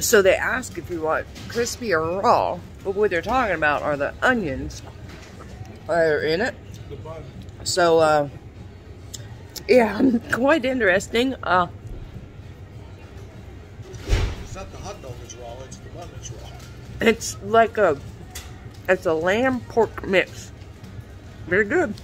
So they ask if you want crispy or raw, but what they're talking about are the onions that are in it. So, uh, yeah, quite interesting. Uh, It's not the hot dog that's raw, it's the bun that's raw. it's like a, it's a lamb pork mix. Very good.